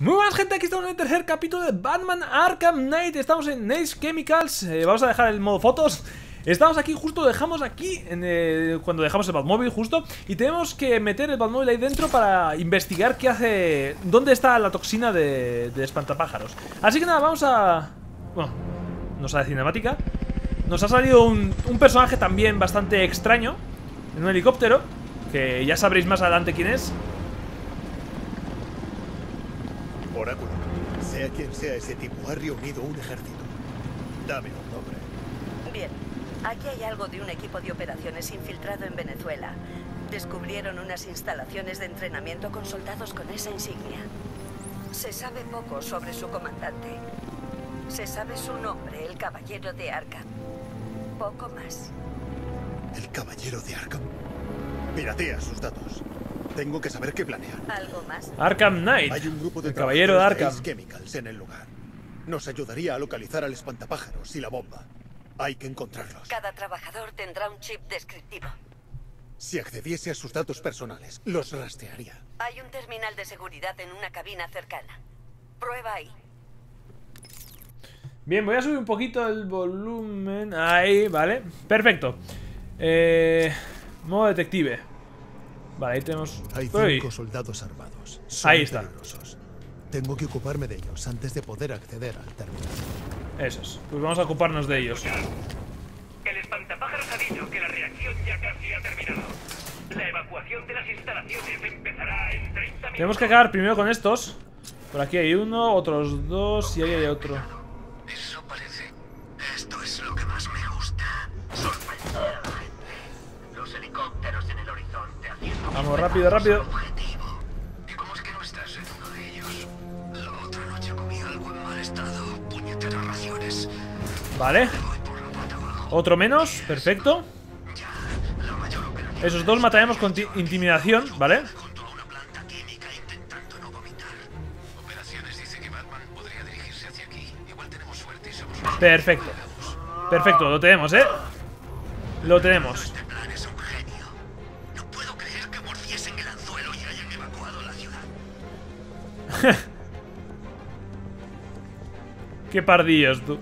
Muy buenas gente, aquí estamos en el tercer capítulo de Batman Arkham Knight. Estamos en Nace Chemicals, eh, vamos a dejar el modo fotos. Estamos aquí, justo dejamos aquí, en cuando dejamos el Batmóvil justo Y tenemos que meter el Batmóvil ahí dentro para investigar qué hace... Dónde está la toxina de, de espantapájaros. Así que nada, vamos a... Bueno, no sale cinemática. Nos ha salido un personaje también bastante extraño En un helicóptero Que ya sabréis más adelante quién es Oráculo, sea quien sea ese tipo, ha reunido un ejército. Dame un nombre. Bien, aquí hay algo de un equipo de operaciones infiltrado en Venezuela. Descubrieron unas instalaciones de entrenamiento con soldados con esa insignia. Se sabe poco sobre su comandante. Se sabe su nombre, el Caballero de Arkham. Poco más. ¿El Caballero de Arkham? Piratea sus datos. Tengo que saber qué planean. ¿Algo más? Arkham Knight. Hay un grupo de el caballero de Arkham. De Chemicals en el lugar. Nos ayudaría a localizar al espantapájaros y la bomba. Hay que encontrarlos. Cada trabajador tendrá un chip descriptivo. Si accediese a sus datos personales, los rastrearía. Hay un terminal de seguridad en una cabina cercana. Prueba ahí. Bien, voy a subir un poquito el volumen. Ahí, vale. Perfecto. Eh, modo detective. Vale, ahí tenemos... Hay cinco soldados armados. ahí está. Tengo que ocuparme de ellos antes de poder acceder al terminal. Esos. Pues vamos a ocuparnos de ellos. El espantapájaros ha dicho que la reacción ya casi ha terminado. La evacuación de las instalaciones empezará en 30 minutos. Tenemos que acabar primero con estos. Por aquí hay uno, otros dos y ahí hay otro. Vamos, rápido, rápido. Objetivo. ¿Y cómo es que no estás en uno de ellos? La otra noche comí algo en mal estado. Puñeteras raciones. Vale. Otro menos, perfecto. Esos dos mataremos con ti- intimidación, ¿vale? Perfecto. Perfecto, lo tenemos, ¿eh? Lo tenemos. Qué pardillos, tú.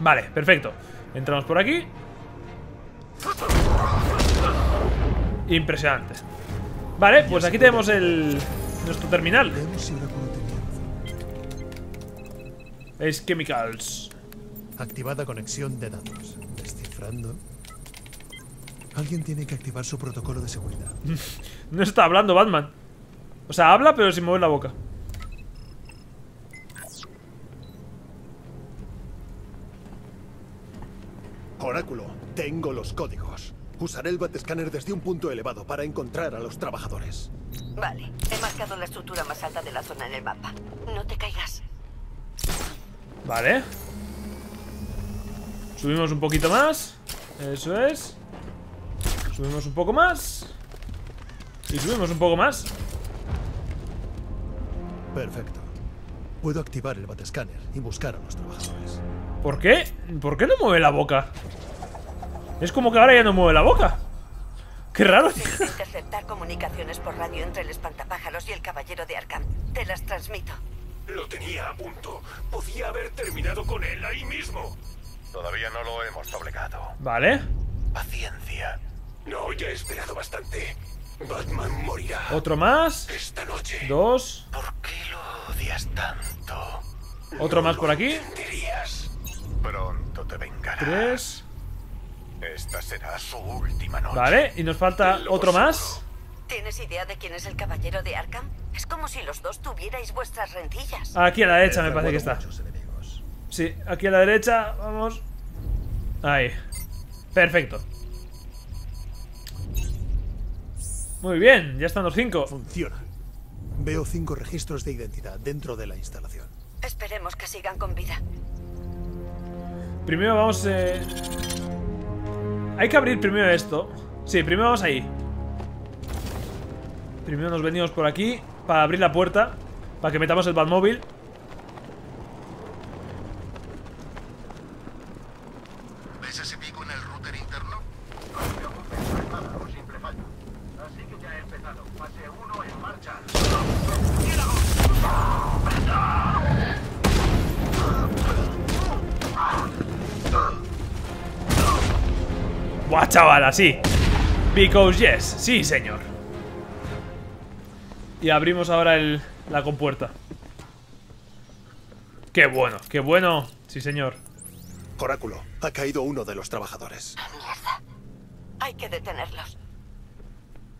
Vale, perfecto. Entramos por aquí. Impresionante. Vale, pues aquí tenemos el... Nuestro terminal. Es Chemicals. Activada conexión de datos. Descifrando. Alguien tiene que activar su protocolo de seguridad. No está hablando Batman. O sea, habla pero sin mover la boca. Oráculo, tengo los códigos. Usaré el Batscanner desde un punto elevado para encontrar a los trabajadores. Vale, he marcado la estructura más alta de la zona en el mapa. No te caigas. Vale. Subimos un poquito más. Eso es. Subimos un poco más. Y subimos un poco más. Perfecto. Puedo activar el Batscanner y buscar a los trabajadores. ¿Por qué? ¿Por qué no mueve la boca? Es como que ahora ya no mueve la boca. Qué raro. interceptar comunicaciones por radio entre el espantapájaros y el caballero de Arkham. Te las transmito. Lo tenía a punto. Podía haber terminado con él ahí mismo. Todavía no lo hemos doblegado. Vale. Paciencia. No, ya he esperado bastante. Batman morirá Otro más. esta noche. Dos. ¿Por qué lo odias tanto? Otro más por aquí. Dirías. Pronto te vengará. Tres. Esta será su última noche. Vale. Y nos falta otro más. ¿Tienes idea de quién es el caballero de Arkham? Es como si los dos tuvierais vuestras rentillas. Aquí a la derecha me parece que está. Sí, aquí a la derecha. Vamos. Ahí. Perfecto. Muy bien, ya están los cinco. Funciona. Veo cinco registros de identidad dentro de la instalación. Esperemos que sigan con vida. Primero vamos... Eh... Hay que abrir primero esto. Sí, primero vamos ahí. Primero nos venimos por aquí para abrir la puerta. Para que metamos el Batmóvil. Buah, chaval, así. Because yes, sí, señor. Y abrimos ahora el, la compuerta. Qué bueno, qué bueno. Sí, señor. Oráculo, ha caído uno de los trabajadores. Mierda. Hay que detenerlos.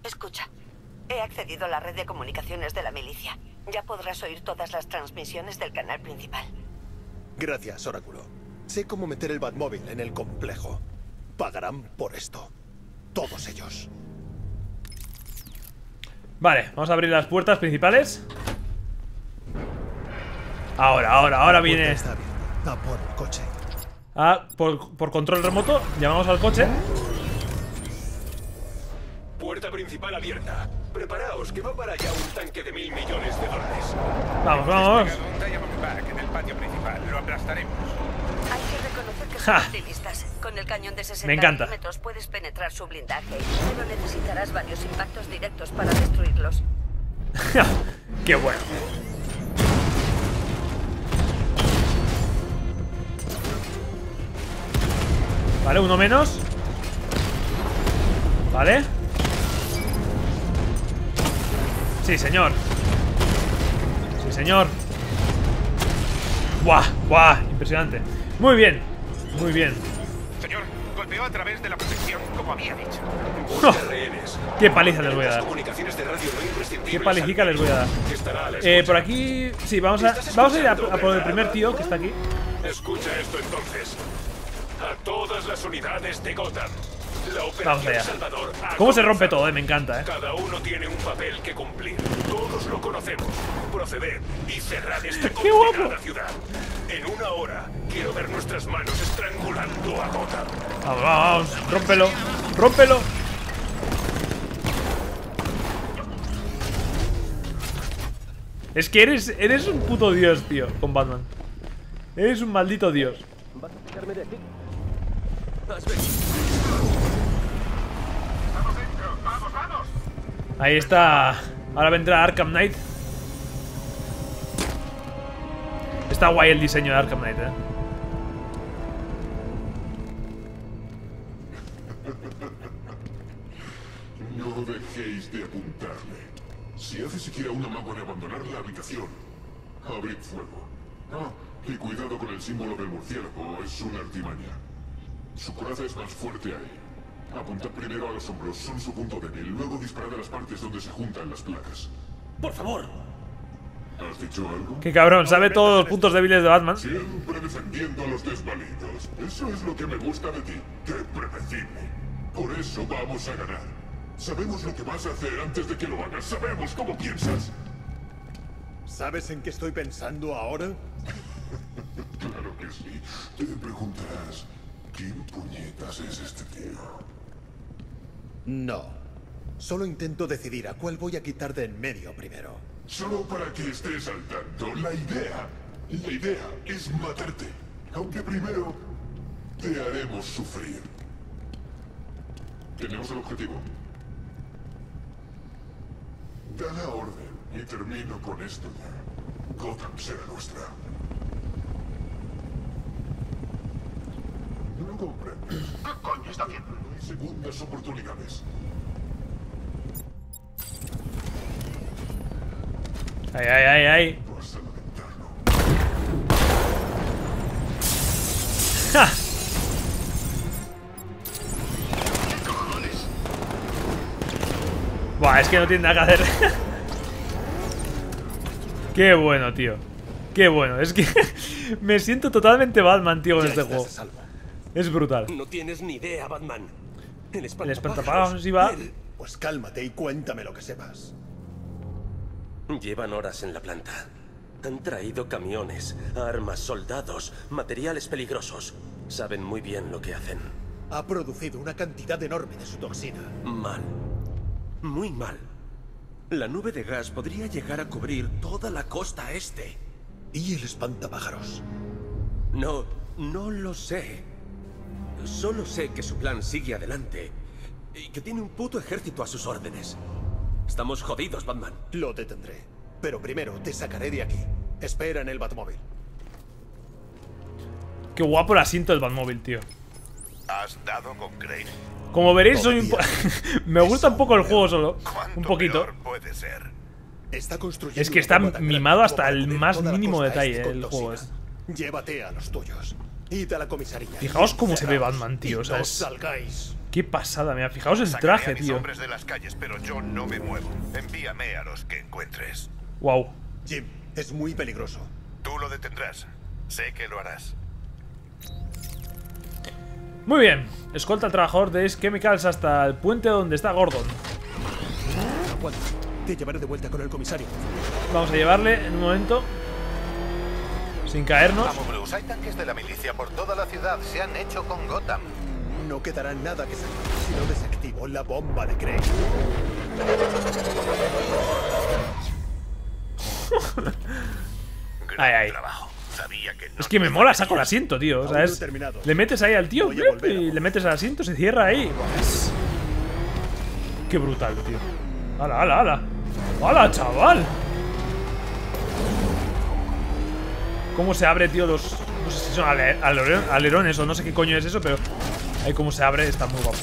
Escucha. He accedido a la red de comunicaciones de la milicia. Ya podrás oír todas las transmisiones del canal principal. Gracias, Oráculo. Sé cómo meter el Batmóvil en el complejo. Pagarán por esto. Todos ellos. Vale, vamos a abrir las puertas principales. Ahora, ahora, ahora viene. Está abierta. Por el coche. Ah, por, por control remoto, llamamos al coche. Puerta principal abierta. Preparaos, que va para allá un tanque de mil millones de dólares. Vamos, vamos. Desplegado un Diamondback en el patio principal. Lo aplastaremos. Hay que reconocer que Ja. optimistas. Con el cañón de 60 Me encanta. puedes penetrar su blindaje, pero necesitarás varios impactos directos para destruirlos. Qué bueno. Vale, uno menos. Vale. Sí, señor. Sí, señor. Buah, buah, impresionante. Muy bien, muy bien. Señor, golpeó a través de la protección, como había dicho. Rehenes. Qué paliza les voy a dar. Qué palicica al les voy a dar. Eh, por aquí... Sí, vamos a, vamos a ir a, a por el primer tío que está aquí. Escucha esto entonces. A todas las unidades de Gotham. Vamos allá. ¿Cómo se rompe todo, eh? Me encanta, eh. Cada uno tiene un papel que cumplir. Todos lo conocemos. Proceder y cerrar esta ¡Qué guapo! ciudad. En una hora quiero ver nuestras manos estrangulando a Gotham. Vamos, vamos, vamos. Rómpelo. Rómpelo. Es que eres, eres un puto dios, tío, con Batman. Eres un maldito dios. Ahí está. Ahora vendrá Arkham Knight. Está guay el diseño de Arkham Knight, eh. No dejéis de apuntarle. Si hace siquiera una mago de abandonar la habitación, abrid fuego. Ah, y cuidado con el símbolo del murciélago, es una artimaña. Su coraza es más fuerte ahí. Apuntad primero a los hombros, son su punto débil. Luego disparad a las partes donde se juntan las placas. Por favor. ¿Has dicho algo? Qué cabrón, sabe todos los puntos débiles de Batman. Siempre defendiendo a los desvalidos. Eso es lo que me gusta de ti. Qué predecible. Por eso vamos a ganar. Sabemos lo que vas a hacer antes de que lo hagas. Sabemos cómo piensas. ¿Sabes en qué estoy pensando ahora? Claro que sí. Te preguntarás, ¿quién puñetas es este tío? No. Solo intento decidir a cuál voy a quitar de en medio primero. Solo para que estés al tanto, la idea, la idea es matarte. Aunque primero te haremos sufrir. Tenemos el objetivo. Da la orden y termino con esto ya. Gotham será nuestra. No lo comprendes. ¿Qué coño está haciendo? Segundas oportunidades. Ay, ay, ay, ay. ¡Ja! Buah, es que no tiene nada que hacer. Qué bueno, tío. Qué bueno. Es que me siento totalmente Batman, tío, con este juego. Es brutal. No tienes ni idea, Batman. El espantapájaros. iba. Pues cálmate y cuéntame lo que sepas. Llevan horas en la planta. Han traído camiones, armas, soldados, materiales peligrosos. Saben muy bien lo que hacen. Ha producido una cantidad enorme de su toxina. Mal. Muy mal. La nube de gas podría llegar a cubrir toda la costa este. ¿Y el espantapájaros? No, no lo sé. Solo sé que su plan sigue adelante y que tiene un puto ejército a sus órdenes. Estamos jodidos, Batman. Lo detendré. Pero primero te sacaré de aquí. Espera en el Batmóvil. Qué guapo el asiento del Batmóvil, tío. ¿Has dado con Crane? Como veréis, soy un. Me gusta un poco el juego solo. ¿Cuánto Un poquito. peor puede ser? Está construyendo Es que está mimado hasta el más mínimo detalle, este el juego toxina. Llévate a los tuyos. Id a la comisaría. Fijaos cómo se ve Batman, tío, o sea, no es- salgáis. Qué pasada, mira. Fijaos el traje, a mis tío. hombres de las calles, pero yo no me muevo. Envíame a los que encuentres. Wow. Jim, es muy peligroso. Tú lo detendrás. Sé que lo harás. Muy bien. Escolta al trabajador de Ace Chemicals hasta el puente donde está Gordon. Aguanta. Te llevaré de vuelta con el comisario. Vamos a llevarle en un momento. Sin caernos. Bruce, hay tanques de la milicia por toda la ciudad. Se han hecho con Gotham. No quedará nada que sacar si no desactivo la bomba de Craig. Ay, ay. Trabajo. Sabía que no Es que me mola, saco el asiento, tío. O sea, es- terminado. le metes ahí al tío y le metes al asiento, se cierra ahí. Es- Qué brutal, tío. ¡Hala, hala, hala! ¡Hala, chaval! ¿Cómo se abre, tío, los... No sé si son ale- alero- alerones o no sé qué coño es eso, pero... Ahí cómo se abre, está muy guapo.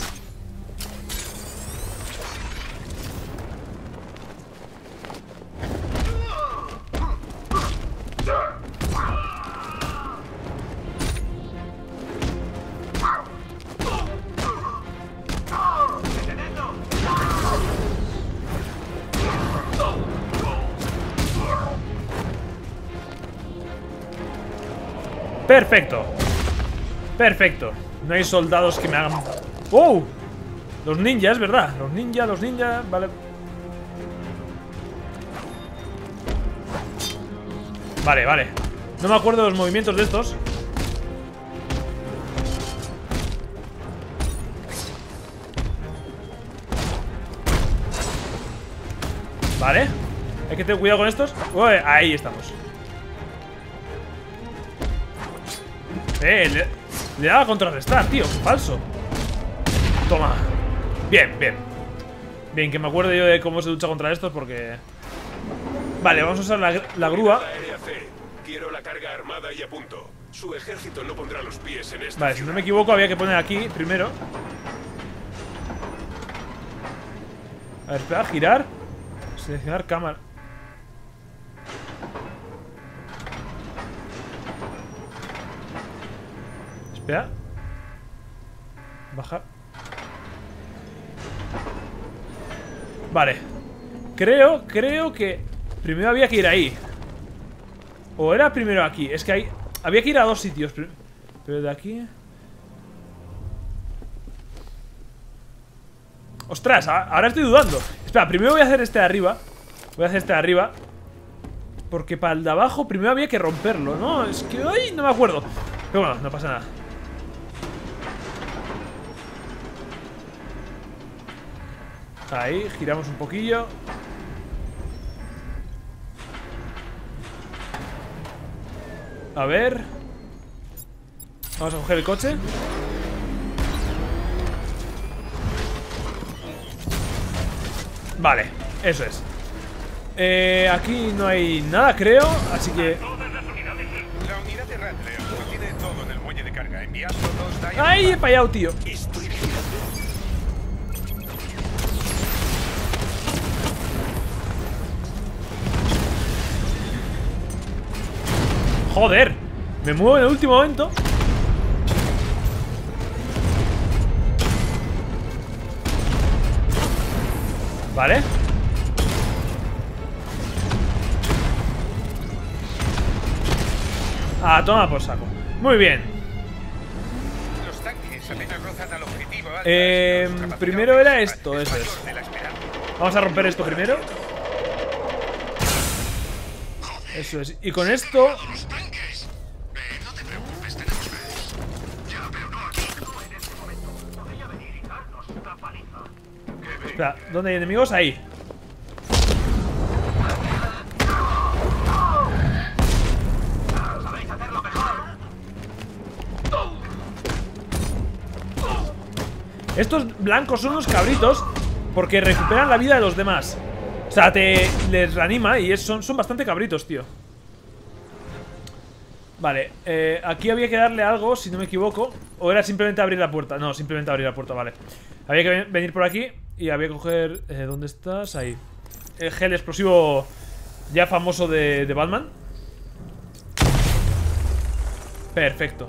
Perfecto. Perfecto. No hay soldados que me hagan... ¡Oh! Los ninjas, ¿verdad? Los ninjas, los ninjas... Vale. Vale, vale. No me acuerdo de los movimientos de estos. Vale. Hay que tener cuidado con estos. Ahí estamos. Eh, le, le daba a contrarrestar, tío. Falso. Toma. Bien, bien. Bien, que me acuerde yo de cómo se lucha contra estos porque... Vale, vamos a usar la, la grúa. Quiero la carga armada y a punto. Su ejército no pondrá los pies en esta Vale, si no me equivoco había que poner aquí primero. A ver, espera, girar. Seleccionar cámara. Espera. Bajar. Vale. Creo, creo que primero había que ir ahí. O era primero aquí. Es que hay... Había que ir a dos sitios. Pero de aquí... Ostras, ahora estoy dudando. Espera, primero voy a hacer este de arriba. Voy a hacer este de arriba. Porque para el de abajo primero había que romperlo, ¿no? Es que... ¡Ay! No me acuerdo. Pero bueno, no pasa nada. Ahí, giramos un poquillo. A ver. Vamos a coger el coche. Vale, eso es. Eh, aquí no hay nada, creo, así que... La unidad de Rattler ¡Joder! Me muevo en el último momento. Vale. Ah, toma por saco. Muy bien. Los tanques apenas rozan al objetivo. altas, Eh, primero era esto, eso es. Vamos a romper esto primero. Eso es. Y con esto... Espera, ¿dónde hay enemigos? Ahí. Estos blancos son unos cabritos porque recuperan la vida de los demás. O sea, te les reanima y es- son, son bastante cabritos, tío. Vale, eh, aquí había que darle algo, si no me equivoco. O era simplemente abrir la puerta. No, simplemente abrir la puerta, vale. Había que ven- venir por aquí y había que coger... eh, ¿Dónde estás? Ahí. El gel explosivo ya famoso de, de Batman. Perfecto.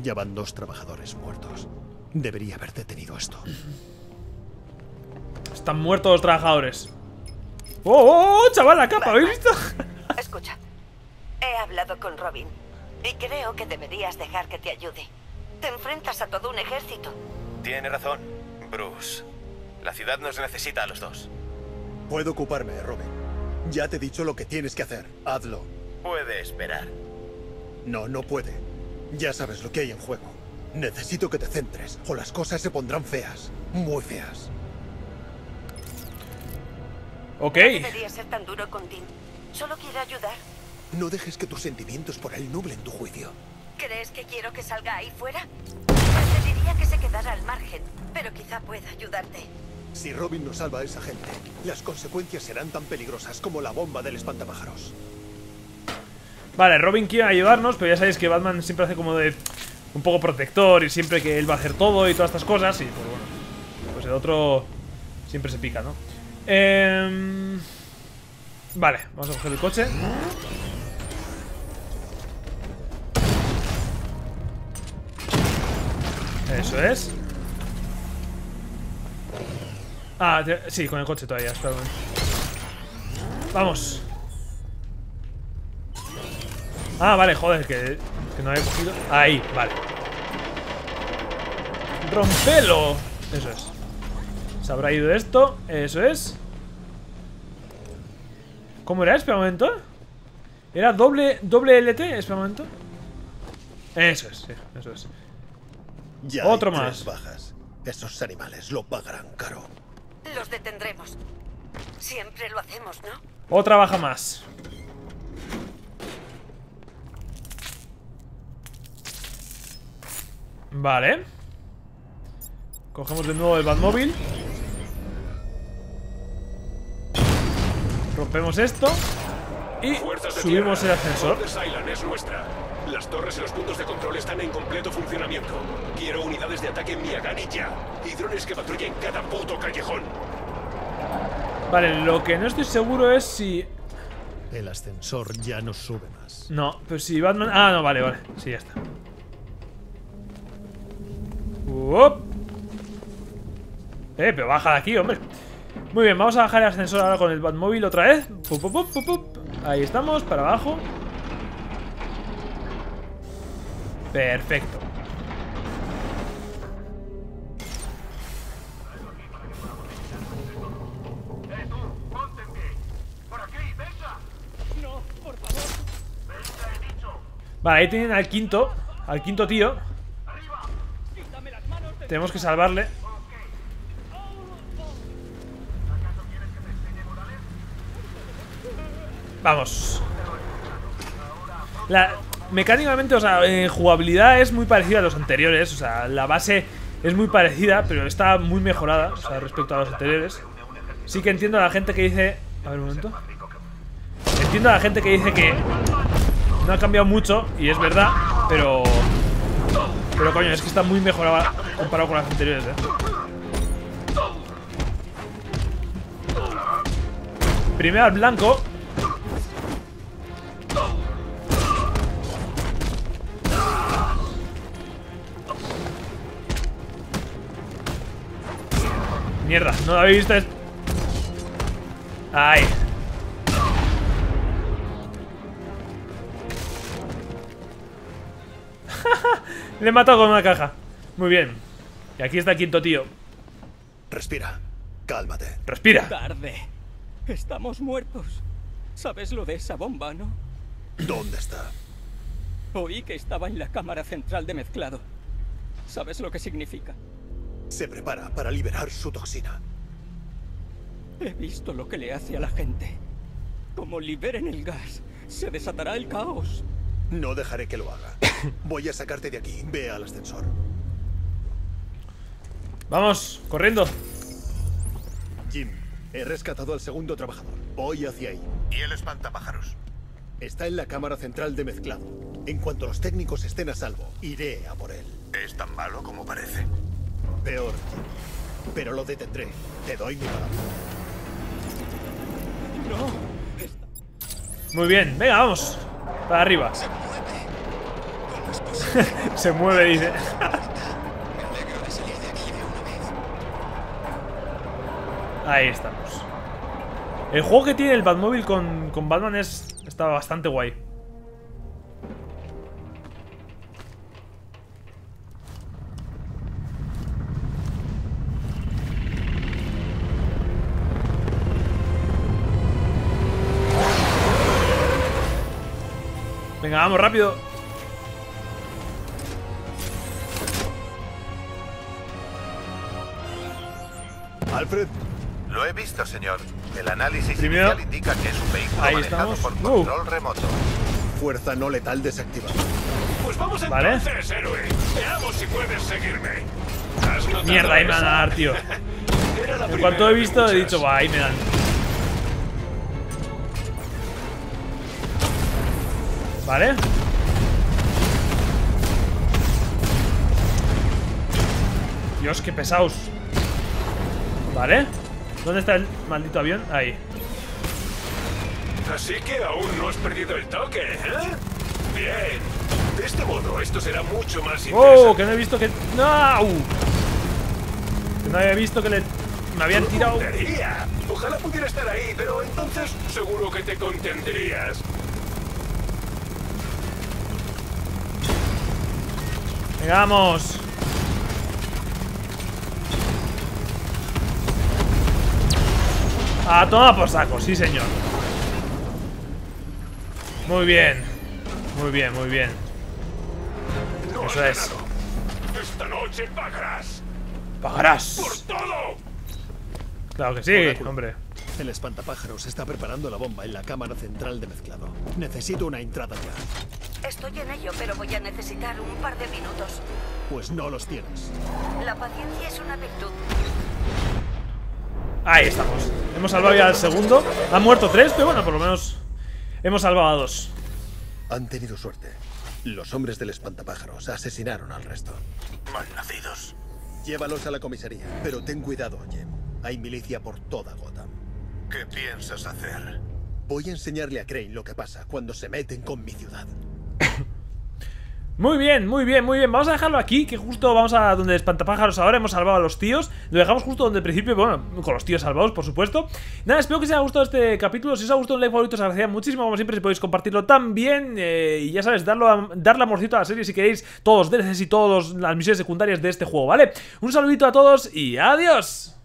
Ya van dos trabajadores muertos. Debería haber detenido esto. Están muertos los trabajadores. ¡Oh, oh, oh, chaval, la capa! ¿Habéis visto? Escucha, he hablado con Robin y creo que deberías dejar que te ayude. Te enfrentas a todo un ejército. Tiene razón, Bruce. La ciudad nos necesita a los dos. Puedo ocuparme, Robin. Ya te he dicho lo que tienes que hacer. Hazlo. Puede esperar. No, no puede. Ya sabes lo que hay en juego. Necesito que te centres, o las cosas se pondrán feas. Muy feas. Ok. No deberías ser tan duro con Tim. Solo quiere ayudar. No dejes que tus sentimientos por él nublen tu juicio. ¿Crees que quiero que salga ahí fuera? Preferiría que se quedara al margen, pero quizá pueda ayudarte. Si Robin no salva a esa gente, las consecuencias serán tan peligrosas como la bomba del espantapájaros. Vale, Robin quiere ayudarnos, pero ya sabéis que Batman siempre hace como de un poco protector y siempre que él va a hacer todo y todas estas cosas. Y pues bueno, pues el otro siempre se pica, ¿no? Em, vale, vamos a coger el coche. Eso es. Ah, sí, con el coche todavía, espera. Vamos. Ah, vale, joder, que, que no había cogido. Ahí, vale. Rompelo. Eso es. Se habrá ido esto. Eso es. ¿Cómo era? Espera un momento. ¿Era doble, doble LT? Espera un momento. Eso es, sí, eso es. Ya Otro hay más. bajas. Esos animales lo pagarán caro. Los detendremos. Siempre lo hacemos, ¿no? Otra baja más. Vale. Cogemos de nuevo el Batmóvil. Rompemos esto. Y subimos el ascensor. Las torres y los puntos de control están en completo funcionamiento. Quiero unidades de ataque en Miyagani ya. Y drones que patrullen cada puto callejón. Vale, lo que no estoy seguro es si... El ascensor ya no sube más. No, pero si Batman... Ah, no, vale, vale. Sí, ya está. Uop. Eh, pero baja de aquí, hombre. Muy bien, vamos a bajar el ascensor ahora con el Batmóvil otra vez. Pup, pup, pup. Ahí estamos, para abajo. Perfecto. Vale, ahí tienen al quinto. Al quinto tío. Tenemos que salvarle. Vamos. La, mecánicamente, o sea, en jugabilidad es muy parecida a los anteriores. O sea, la base es muy parecida, pero está muy mejorada, o sea, respecto a los anteriores. Sí que entiendo a la gente que dice... A ver, un momento. Entiendo a la gente que dice que no ha cambiado mucho, y es verdad, pero... Pero coño, es que está muy mejorada comparado con las anteriores, eh. Primero al blanco. Mierda, no lo habéis visto. Ay. Le he matado con una caja. Muy bien. Y aquí está el quinto tío. Respira. Cálmate. Respira. Tarde. Estamos muertos. ¿Sabes lo de esa bomba, no? ¿Dónde está? Oí que estaba en la cámara central de mezclado. ¿Sabes lo que significa? Se prepara para liberar su toxina. He visto lo que le hace a la gente. Como liberen el gas, se desatará el caos. No dejaré que lo haga. Voy a sacarte de aquí. Ve al ascensor. Vamos, corriendo. Jim, he rescatado al segundo trabajador. Voy hacia ahí. ¿Y el espantapájaros? Está en la cámara central de mezclado. En cuanto los técnicos estén a salvo, iré a por él. ¿Es tan malo como parece? Peor. Pero lo detendré. Te doy mi palabra. Muy bien, venga, vamos. Para arriba. Se mueve, dice. Ahí estamos. El juego que tiene el Batmóvil con, con Batman es. Está bastante guay. Venga, vamos rápido. Alfred, Lo he visto, señor. El análisis Primero- inicial indica que es un vehículo Ahí manejado estamos. por Uh. control remoto. fuerza no letal desactivada. Pues vamos Vale. entonces, héroe. Veamos si puedes seguirme. ¿Has notado Mierda, ahí me van a dar, tío. En cuanto he visto, he dicho, va, ahí me dan. Vale. Dios, qué pesados. Vale. ¿Dónde está el maldito avión? Ahí. Así que aún no has perdido el toque, ¿eh? Bien. De este modo, esto será mucho más interesante. ¡Oh! Que no he visto que... ¡No! Que no había visto que le... Me habían tirado... Ojalá pudiera estar ahí, pero entonces seguro que te contendrías. Venga, vamos. A toma por saco, sí señor. Muy bien. Muy bien, muy bien. No Eso es. ganado. Esta noche pagarás. ¡Pagarás! ¡Por todo! Claro que sí, Oráculo. hombre. El espantapájaros está preparando la bomba en la cámara central de mezclado. Necesito una entrada ya. Estoy en ello, pero voy a necesitar un par de minutos. Pues no los tienes. La paciencia es una virtud. Ahí estamos. Hemos salvado ya al segundo. Han muerto tres, pero bueno, por lo menos hemos salvado a dos. Han tenido suerte. Los hombres del espantapájaros asesinaron al resto. Malnacidos. Llévalos a la comisaría, pero ten cuidado, Jem. Hay milicia por toda Gotham. ¿Qué piensas hacer? Voy a enseñarle a Crane lo que pasa cuando se meten con mi ciudad. Muy bien, muy bien, muy bien. Vamos a dejarlo aquí, que justo vamos a donde espantapájaros ahora. Hemos salvado a los tíos. Lo dejamos justo donde al principio, bueno, con los tíos salvados, por supuesto. Nada, espero que os haya gustado este capítulo. Si os ha gustado un like favorito, os agradecería muchísimo. Como siempre, si podéis compartirlo también. eh, y ya sabes, darlo a- darle amorcito a la serie si queréis todos los DLCs y todas las misiones secundarias de este juego, ¿vale? Un saludito a todos y adiós.